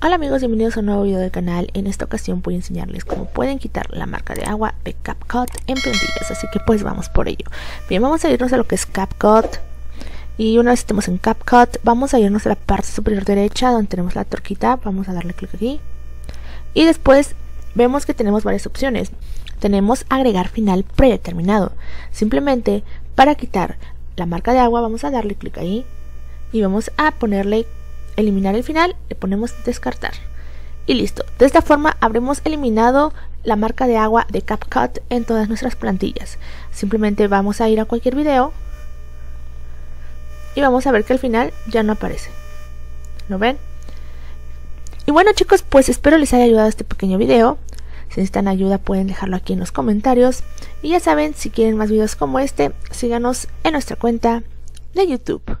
Hola amigos, bienvenidos a un nuevo video del canal. En esta ocasión voy a enseñarles cómo pueden quitar la marca de agua de CapCut en plantillas, así que pues vamos por ello. Bien, vamos a irnos a lo que es CapCut. Y una vez estemos en CapCut, vamos a irnos a la parte superior derecha donde tenemos la torquita. Vamos a darle clic aquí. Y después vemos que tenemos varias opciones. Tenemos agregar final predeterminado. Simplemente para quitar la marca de agua vamos a darle clic ahí y vamos a ponerle eliminar el final, le ponemos descartar. Y listo. De esta forma habremos eliminado la marca de agua de CapCut en todas nuestras plantillas. Simplemente vamos a ir a cualquier video y vamos a ver que al final ya no aparece. ¿Lo ven? Y bueno chicos, pues espero les haya ayudado este pequeño video. Si necesitan ayuda pueden dejarlo aquí en los comentarios. Y ya saben, si quieren más videos como este, síganos en nuestra cuenta de YouTube.